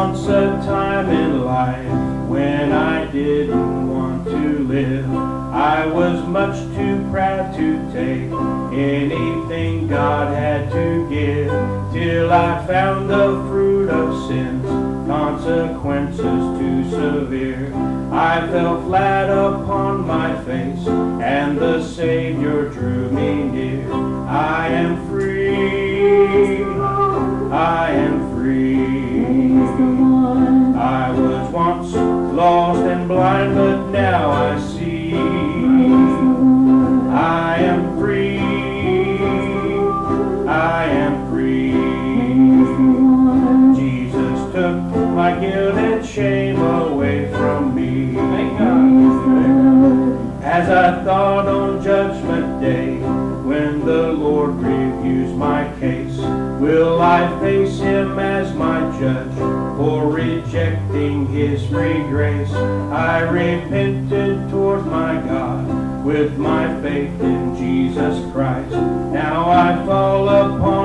once a time in life when I didn't want to live. I was much too proud to take anything God had to give till I found the fruit of sin's consequences too severe. I fell flat upon my face and the Savior drew me near. I am free. I am blind, but now I see. I am free. I am free. Jesus took my guilt and shame away from me. As I thought on Judgment Day, when the Lord reviews my case, will I face Him as my judge rejecting His free grace? I repented toward my God with my faith in Jesus Christ. Now I fall upon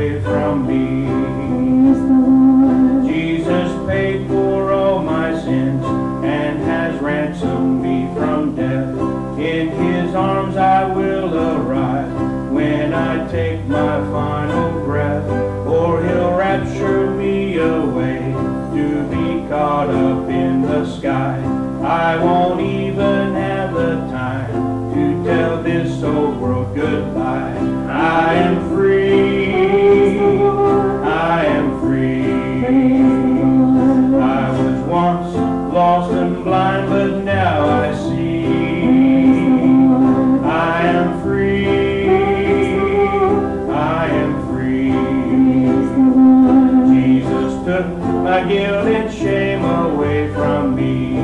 away from me. Jesus paid for all my sins and has ransomed me from death. In his arms I will arrive when I take my final breath, or he'll rapture me away to be caught up in the sky. I won't even lost blind, but now I see. I am free. I am free. Jesus took my guilt and shame away from me.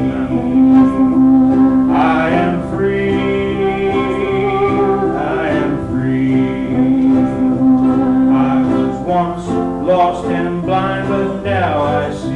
I am free. I am free. I was once lost and blind, but now I see.